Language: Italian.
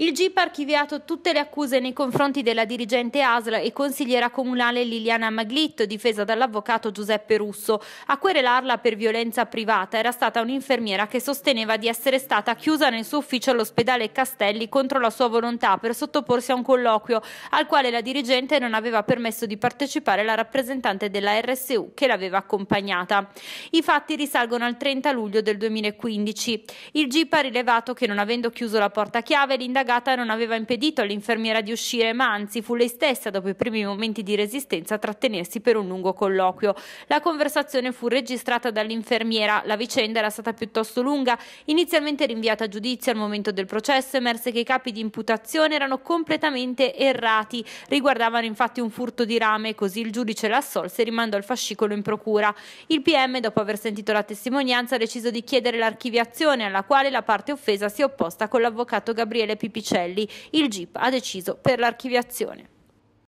Il GIP ha archiviato tutte le accuse nei confronti della dirigente ASL e consigliera comunale Liliana Maglitto, difesa dall'avvocato Giuseppe Russo. A querelarla per violenza privata era stata un'infermiera che sosteneva di essere stata chiusa nel suo ufficio all'ospedale Castelli contro la sua volontà per sottoporsi a un colloquio al quale la dirigente non aveva permesso di partecipare la rappresentante della RSU che l'aveva accompagnata. I fatti risalgono al 30 luglio del 2015. Il GIP ha rilevato che non avendo chiuso la porta chiave l'indagata indagata non aveva impedito all'infermiera di uscire, ma anzi fu lei stessa, dopo i primi momenti di resistenza, a trattenersi per un lungo colloquio. La conversazione fu registrata dall'infermiera. La vicenda era stata piuttosto lunga. Inizialmente rinviata a giudizio al momento del processo, emerse che i capi di imputazione erano completamente errati. Riguardavano infatti un furto di rame, così il giudice l'assolse e rimandò il fascicolo in procura. Il PM, dopo aver sentito la testimonianza, ha deciso di chiedere l'archiviazione, alla quale la parte offesa si è opposta con l'avvocato Gabriele Pipicelli. Il GIP ha deciso per l'archiviazione.